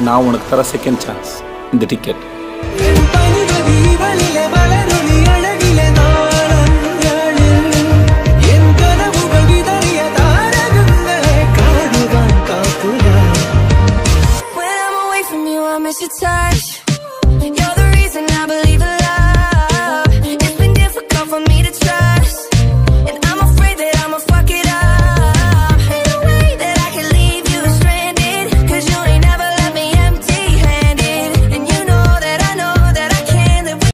நான் உனக்கு தர செகண்ட் சான்ஸ் இந்த டிக்கெட் miss your touch.